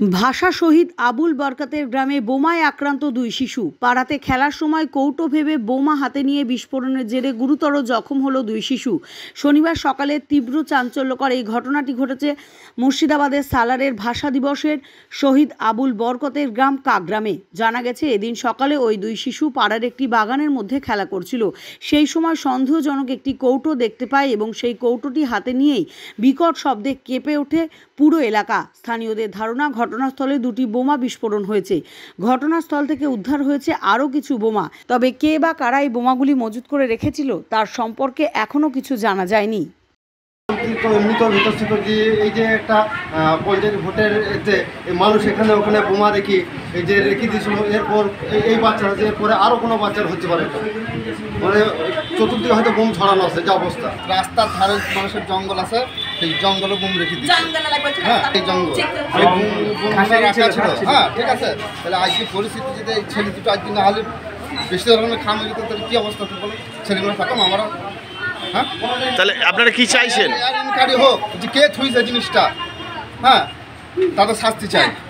ভাষা শহীদ আবুল বরকাতের গ্রামে বোমায় আক্রান্ত দুই শিশু। পাড়াতে খেলার সময় কৌটো ভেবে বোমা হাতে নিয়ে বিস্ফোরণের জেরে গুরুতর জখম হলো দুই শিশু। শনিবার সকালে তীব্র চাঞ্চল্যকর এই ঘটনাটি ঘটেছে মুর্শিদাবাদের সালারের ভাষা দিবসের শহীদ আবুল বরকতের গ্রাম কাকগ্রামে। জানা গেছে, এদিন সকালে ওই দুই শিশু পাড়ার একটি বাগানের মধ্যে খেলা করছিল। সেই সময় সন্দেহজনক একটি কৌটো দেখতে পায় এবং সেই কৌটোটি হাতে নিয়েই বিকট শব্দে কেঁপে ওঠে পুরো এলাকা। স্থানীয়দের ধারণা ঘটনাস্থলে দুটি বোমা বিস্ফোরণ হয়েছে। ঘটনাস্থল থেকে উদ্ধার হয়েছে আরও কিছু বোমা। তবে কে বা কারা এই বোমাগুলি মজুত করে রেখেছিল তার সম্পর্কে এখনও কিছু জানা যায়নি। তো ভিতর ছিল এই যে একটা পঞ্চায়েত ভোটের এতে মানুষ এখানে ওখানে বোমা রেখে এই যে রেখে দিয়েছিল এরপর এই- এই বাচ্চা হচ্ছে এরপরে আরও কোনো বাচ্চার হচ্ছে পারে। মানে চতুর্দিকে হয়তো বোম ছড়ানো আছে যা অবস্থা। রাস্তার ধারে মানুষের জঙ্গল আছে সেই জঙ্গলে বুম রেখে দিচ্ছে। হ্যাঁ এই জঙ্গল। এই বুম- রাখা ছিল। হ্যাঁ ঠিক আছে। তাহলে আজকে পরিস্থিতি যদি এই ছেলে দুটো আজকে না হলে বেশি ধরনের খামে যেত তাহলে কী অবস্থা থাকবে ছেলেগুলো থাকতাম আমরা হ্যাঁ? তাহলে আপনারা কি চাইছেন? হোক যে কে থুইছে জিনিসটা? হ্যাঁ তাদের শাস্তি চাই।